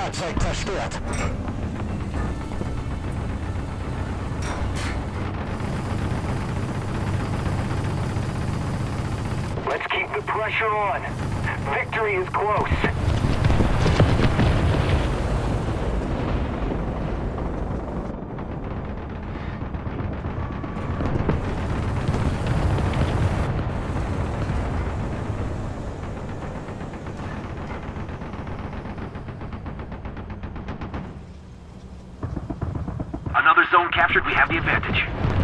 Fahrzeug zerstört. Let's keep the pressure on. Victory is close. Another zone captured, we have the advantage.